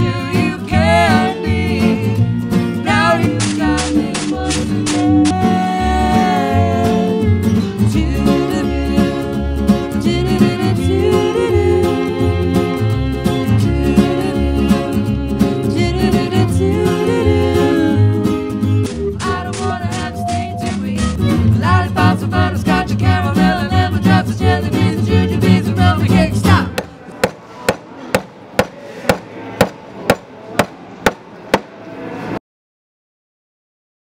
you.